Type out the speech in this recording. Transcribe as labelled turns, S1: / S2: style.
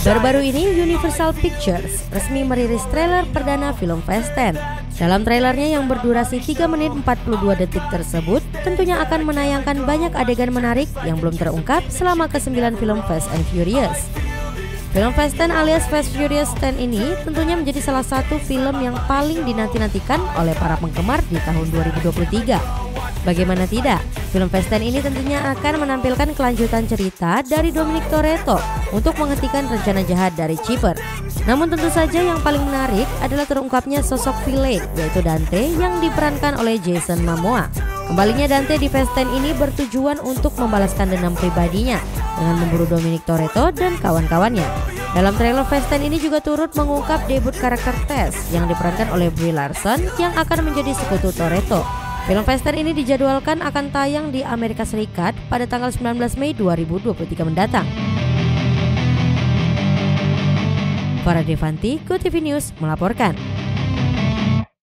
S1: Baru-baru ini Universal Pictures resmi merilis trailer perdana film Fast 10. Dalam trailernya yang berdurasi 3 menit 42 detik tersebut, tentunya akan menayangkan banyak adegan menarik yang belum terungkap selama ke-9 film Fast and Furious. Film Fast 10 alias Fast Furious 10 ini tentunya menjadi salah satu film yang paling dinanti-nantikan oleh para penggemar di tahun 2023. Bagaimana tidak, film Fast 10 ini tentunya akan menampilkan kelanjutan cerita dari Dominic Toretto untuk menghentikan rencana jahat dari Chipper. Namun tentu saja yang paling menarik adalah terungkapnya sosok villain yaitu Dante yang diperankan oleh Jason Momoa. Kembalinya Dante di Fast 10 ini bertujuan untuk membalaskan dendam pribadinya dengan memburu Dominic Toretto dan kawan-kawannya. Dalam trailer Fast 10 ini juga turut mengungkap debut karakter Tess yang diperankan oleh Brie Larson yang akan menjadi sekutu Toretto. Film Fester ini dijadwalkan akan tayang di Amerika Serikat pada tanggal 19 Mei 2023 mendatang. Farah Devanti, GoTV News melaporkan.